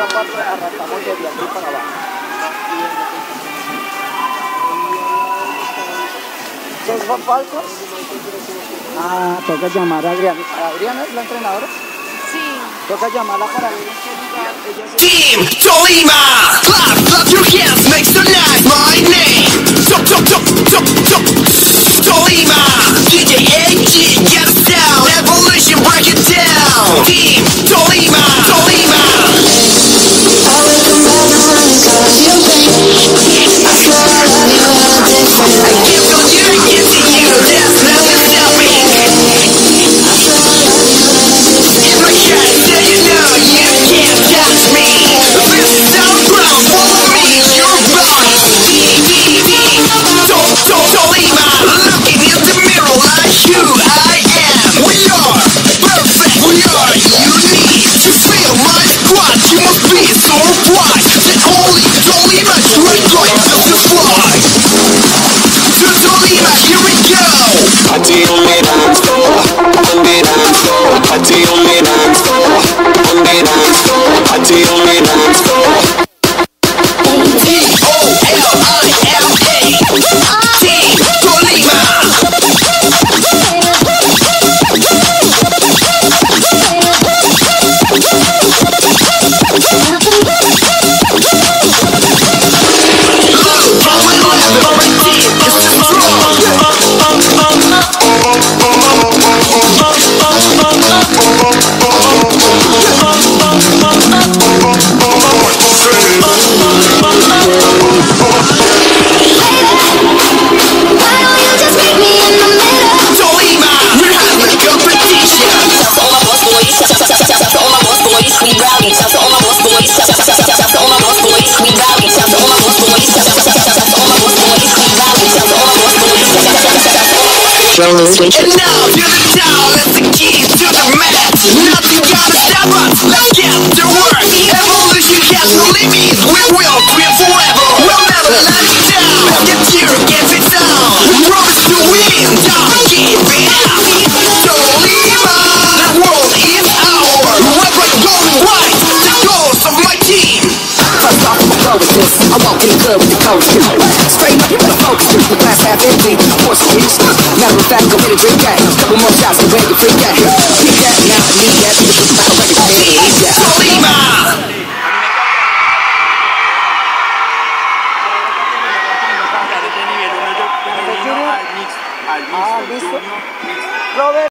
esta parte arrancamos de aquí para abajo. ¿Ustedes son palcos? Ah, toca llamar a Adriana. ¿Adriana es la entrenadora? Sí. Toca llamarla para ver en ¡Team Tolima! ¡Clap, clap your see me control the switch. And now to the town, that's the key to the match. Nothing gonna stop us, let's get to work. Evolution has no limits, we will dream forever. We'll never let it down. Get your I walk in the club with the coast. Straight up, better focus. The glass half empty, more squeeze. Matter of fact, go get a drink back. Couple more shots to break the freak that. Keep that, now I need that. This is my record. Yeah. Tolima! Ah, visto? Lo